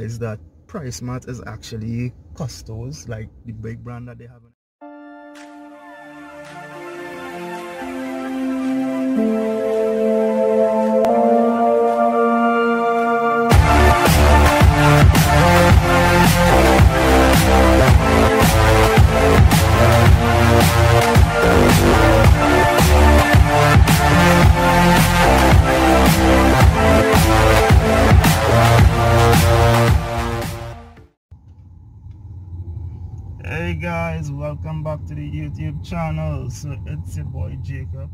realize that PriceSmart is actually Costco's, like the big brand that they have. Your boy Jacob.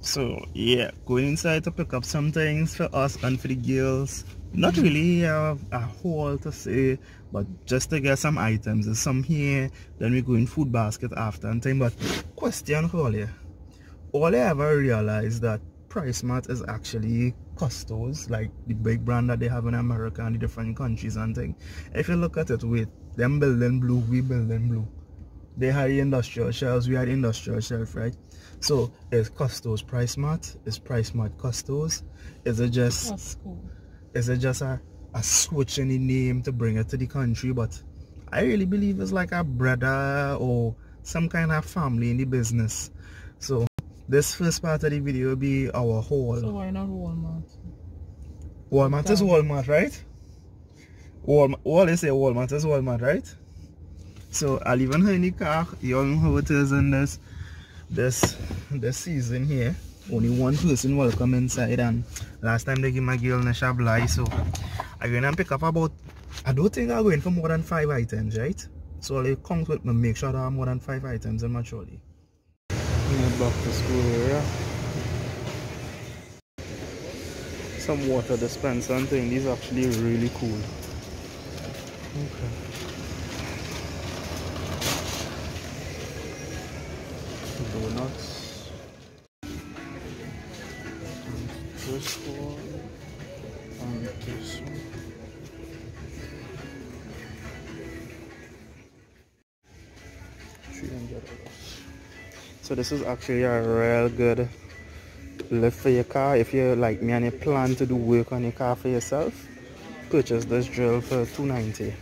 So yeah, going inside to pick up some things for us and for the girls. Not mm-hmm. really have a haul to say, but just to get some items. There's some here, then we go in food basket after and time. But question for you. All I ever realized that PriceSmart is actually Costco's, like the big brand that they have in America and the different countries and things. If you look at it with them building blue, we building blue. They had industrial shelves, we had industrial shelf, right? So is Costco's PriceSmart? Is PriceSmart Costco's. Is it just Costco. is it just a, a switch in the name to bring it to the country? But I really believe it's like a brother or some kind of family in the business. So this first part of the video will be our haul. So why not Walmart? Walmart is Walmart, right? Walmart, all they say Walmart is Walmart, right? So I'll even her in the car. You all know how it is in this this this season here. Only one person welcome inside and last time they give my girl Nesha Bly so I'm gonna pick up about I don't think I'm going for more than five items, right? So I'll count with me, make sure that I have more than five items in my trolley. Back to school area. Some water dispenser and thing. These are actually really cool. Okay. Donuts. And this one. And this one. So this is actually a real good lift for your car. If you're like me and you plan to do work on your car for yourself, purchase this drill for 290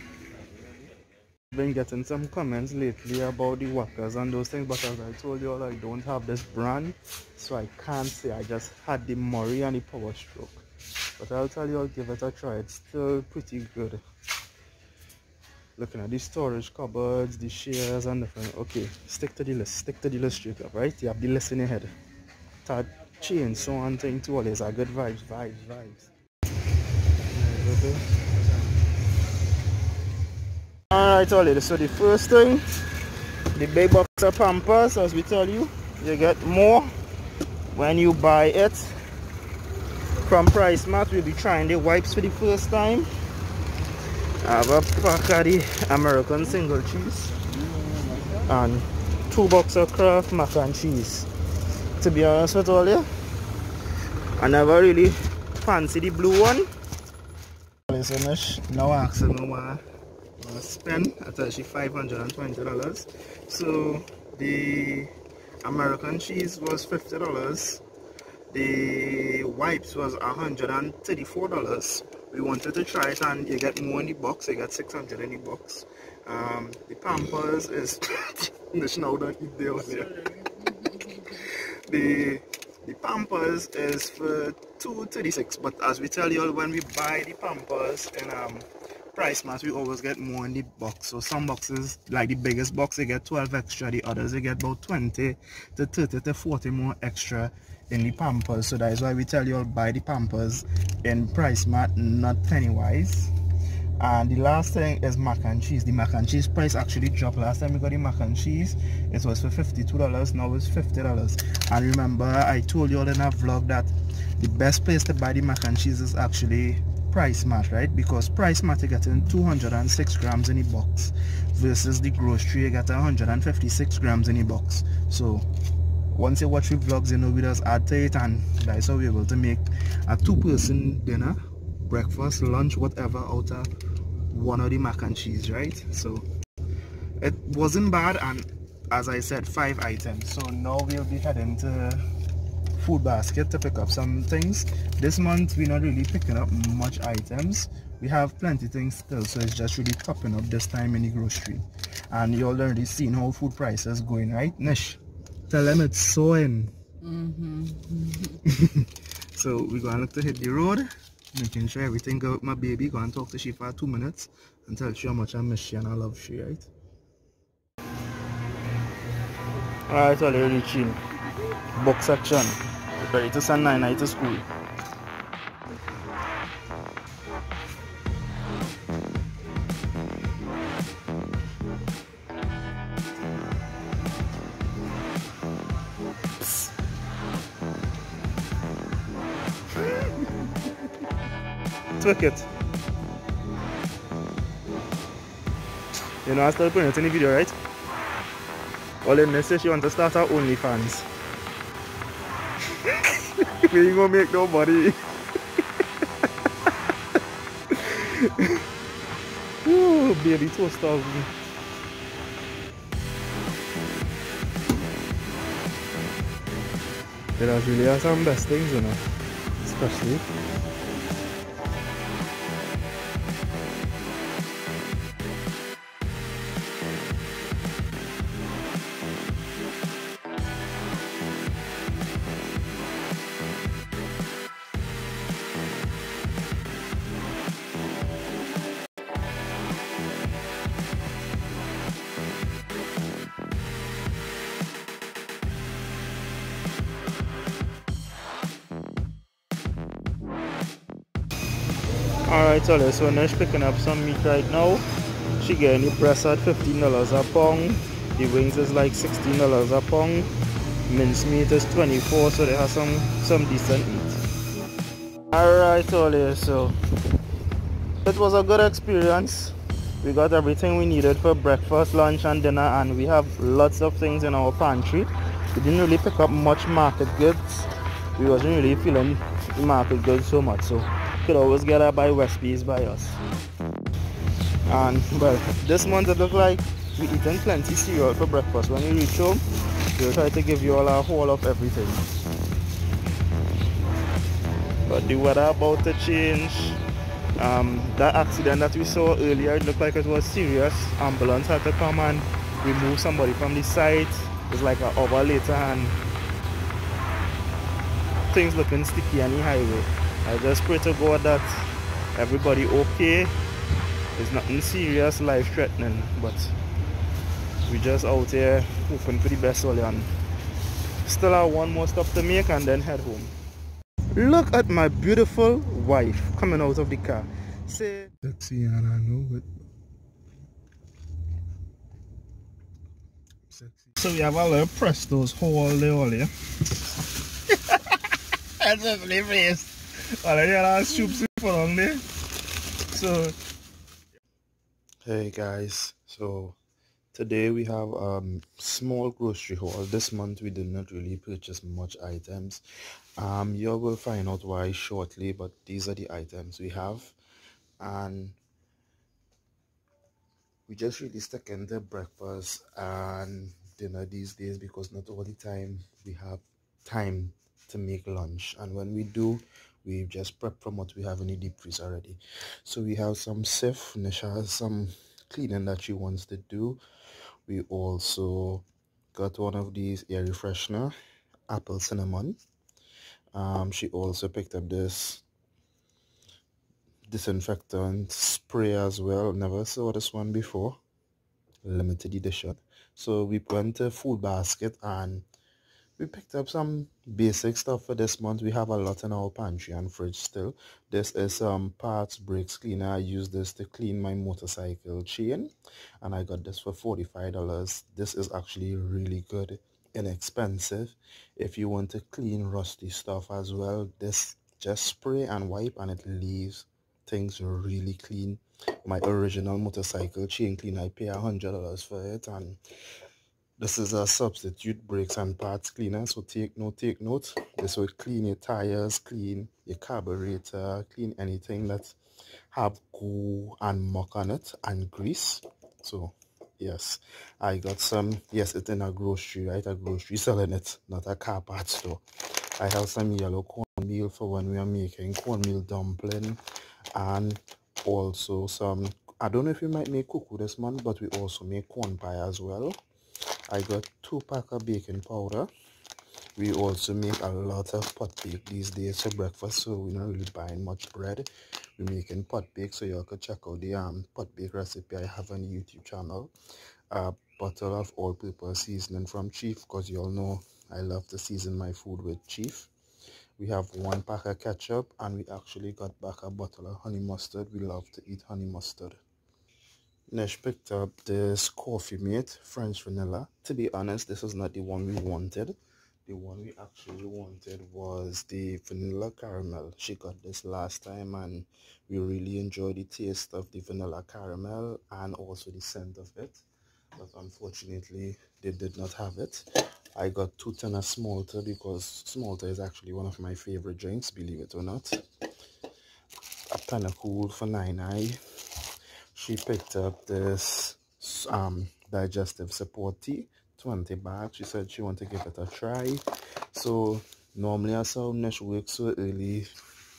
been getting some comments lately about the workers and those things but as I told you all I don't have this brand so I can't say. I just had the Murray and the Power Stroke. But I'll tell you I'll give it a try. It's still pretty good. Looking at the storage cupboards the shares and different okay stick to the list. Stick to the list straight up right? You have the list in your head. That chainsaw and thing too always are good vibes vibes vibes Alright already, so the first thing, the big box of Pampers, as we tell you, you get more when you buy it from PriceSmart. We'll be trying the wipes for the first time. I have a pack of the American single cheese and two boxes of Kraft mac and cheese. To be honest with all you, I never really fancy the blue one. Now asking me why uh, spend at actually $520 so the American cheese was $50 the wipes was $134 we wanted to try it and you get more in the box you get 600 in the box. Um, the Pampers is the snow don't eat there the the Pampers is for 236 but as we tell you all when we buy the Pampers in um, PriceSmart we always get more in the box. So some boxes like the biggest box they get 12 extra. The others they get about 20 to 30 to 40 more extra in the pampers. So that is why we tell you all buy the pampers in PriceSmart not pennywise and the last thing is mac and cheese. The mac and cheese price actually dropped. Last time we got the mac and cheese it was for 52 dollars. Now it's 50 dollars. And remember i told you all in a vlog that the best place to buy the mac and cheese is actually PriceSmart, right? Because PriceSmart you getting 206 grams in the box versus the grocery you get 156 grams in the box. So once you watch the vlogs, you know we just add to it and that's how we're able to make a two-person dinner breakfast lunch whatever out of one of the mac and cheese right so it wasn't bad and as I said five items so now we'll be heading to food basket to pick up some things. This month we're not really picking up much items. We have plenty things still so it's just really topping up this time in the grocery. And you already seen how food prices going right Nish? Tell them it's sowing. Mm -hmm. so we're going to look to hit the road making sure everything go. With my baby go and talk to she for two minutes and tell she how much I miss she and I love she right? Alright, so really chill. Book section. Ready to send Nine to school. Took it. You know, I started putting it in the video, right? All in this she want to start her OnlyFans. We ain't gonna make no money. oh, baby, toast of me. It has really has some best things, you know. Especially Alright, so so now picking up some meat right now. She getting the breast at $15 a pound. The wings is like $16 a pound. Mince meat is 24 so they have some some decent meat. Alright, Ole, so it was a good experience. We got everything we needed for breakfast, lunch and dinner and we have lots of things in our pantry. We didn't really pick up much market goods. We wasn't really feeling market goods so much so could always get her by Westby's by us. And well, this month it look like we eating plenty cereal for breakfast. When we reach home, we'll try to give you all a whole of everything. But the weather about to change. Um, that accident that we saw earlier, it looked like it was serious. Ambulance had to come and remove somebody from the site. It's like an hour later and things looking sticky on the highway. I just pray to God that everybody okay. It's nothing serious, life threatening, but we just out here hoping for the best all and still have one more stop to make and then head home. Look at my beautiful wife coming out of the car. Say sexy and I know it. Sexy. So we have a little Prestos haul there all here. That's a face. So Hey guys, so today we have a um, small grocery haul. This month we did not really purchase much items. Um, you will find out why shortly, but these are the items we have. And we just really stuck in the breakfast and dinner these days because not all the time we have time to make lunch. And when we do, we've just prepped from what we have in the deep freeze already. So we have some sif nisha has some cleaning that she wants to do. We also got one of these air freshener apple cinnamon. Um, she also picked up this disinfectant spray as well. Never saw this one before. Limited edition. So we went to food basket and we picked up some basic stuff for this month. We have a lot in our pantry and fridge still. This is um parts brakes cleaner. I use this to clean my motorcycle chain. And i got this for 45 dollars. This is actually really good inexpensive if you want to clean rusty stuff as well this just spray and wipe and it leaves things really clean. My original motorcycle chain cleaner i pay a hundred dollars for it and this is a substitute brakes and parts cleaner so take note take note. This will clean your tires clean your carburetor clean anything that have goo and muck on it and grease. So yes i got some yes it's in a grocery right a grocery selling it not a car part store. I have some yellow cornmeal for when we are making cornmeal dumpling and also some i don't know if we might make cuckoo this month but we also make corn pie as well i got two pack of baking powder. We also make a lot of pot bake these days for breakfast so we're not really buying much bread. We're making pot bake so y'all could check out the um pot bake recipe i have on the youtube channel. A bottle of all-purpose seasoning from chief because y'all know i love to season my food with chief. We have one pack of ketchup and we actually got back a bottle of honey mustard. We love to eat honey mustard Nesh picked up this coffee mate french vanilla. To be honest this was not the one we wanted. The one we actually wanted was the vanilla caramel. She got this last time and we really enjoyed the taste of the vanilla caramel and also the scent of it. But unfortunately they did not have it. I got two ton of smalter because smalter is actually one of my favorite drinks believe it or not. A ton of cool for nine eye she picked up this um digestive support tea 20 baht. She said she wanted to give it a try. So normally I saw Nesh work so early.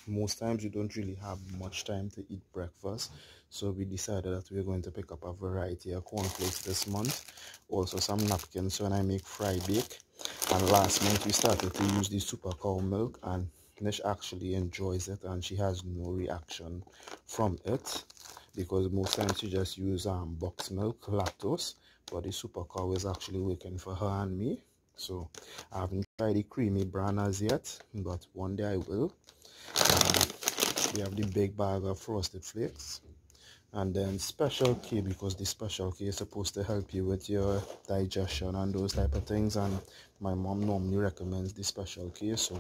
Most times you don't really have much time to eat breakfast. So we decided that we're going to pick up a variety of cornflakes this month. Also some napkins when I make fry bake. And last month we started to use the super cow milk and Nesh actually enjoys it and she has no reaction from it because most times she just use um box milk lactose but the super cow is actually working for her and me. So i haven't tried the creamy brand as yet but one day i will. Um, we have the big bag of frosted flakes. And then special k because the special k is supposed to help you with your digestion and those type of things and my mom normally recommends the special k so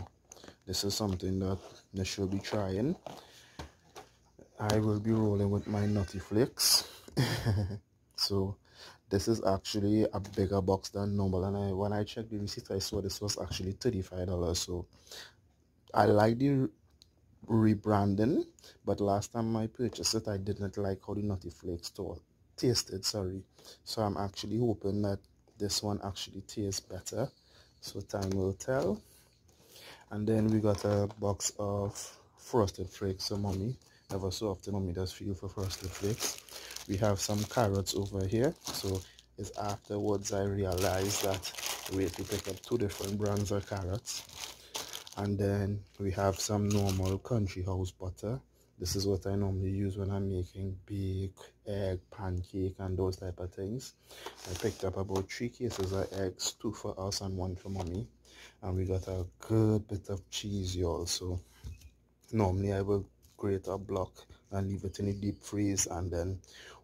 this is something that they should be trying i will be rolling with my nutty flakes so this is actually a bigger box than normal. And I, when I checked the receipt I saw this was actually $35 so I like the rebranding but last time I purchased it I didn't like how the Nutty Flakes tasted sorry. So I'm actually hoping that this one actually tastes better. So time will tell. And then we got a box of frosted flakes so mommy ever so often does feel for frosted flakes we have some carrots over here. So it's afterwards i realized that we have to pick up two different brands of carrots. And then we have some normal country house butter. This is what i normally use when i'm making bake egg pancake and those type of things. I picked up about three cases of eggs two for us and one for mommy. And we got a good bit of cheese y'all. So normally i will grate a block and leave it in the deep freeze and then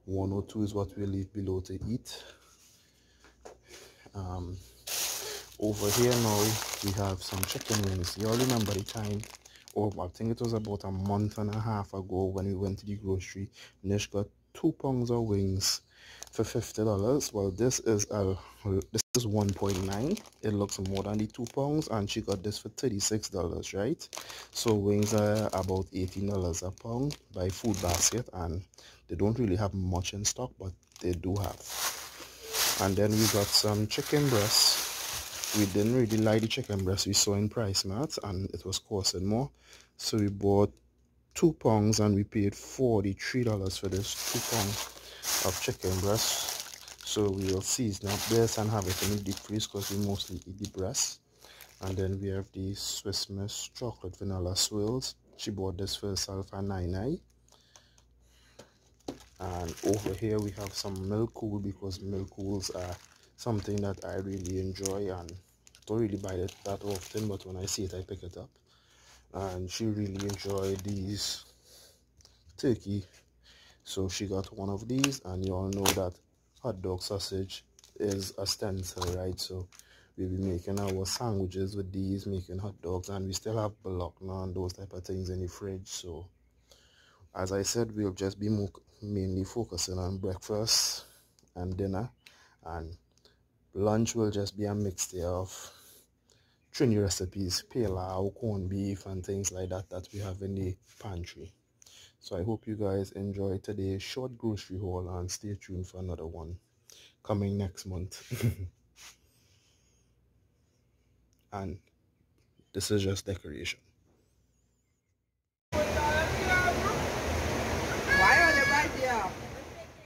one or two is what we leave below to eat um, over here now we have some chicken wings. You all remember the time oh i think it was about a month and a half ago when we went to the grocery. Nish got two pounds of wings for fifty dollars. Well this is a this is 1.9 it looks more than the two pounds and she got this for 36 dollars right? So wings are about 18 dollars a pound by food basket and they don't really have much in stock but they do have. And then we got some chicken breasts. We didn't really like the chicken breast we saw in PriceSmart and it was costing more. So we bought two pounds and we paid 43 dollars for this two pounds of chicken breast. So we will season up this and have it in deep freeze because we mostly eat the breast. And then we have the swiss miss chocolate vanilla swirls she bought this for herself at 99 and over here we have some milk cool because milk cools are something that i really enjoy and don't really buy it that often but when i see it i pick it up and she really enjoyed these turkey. So she got one of these and you all know that hot dog sausage is a stencil right? So we'll be making our sandwiches with these making hot dogs and we still have bologna and those type of things in the fridge. So as i said we'll just be mainly focusing on breakfast and dinner and lunch will just be a mixture of Trini recipes, pilau, corned beef and things like that that we have in the pantry. So I hope you guys enjoy today's short grocery haul and stay tuned for another one coming next month. and this is just decoration.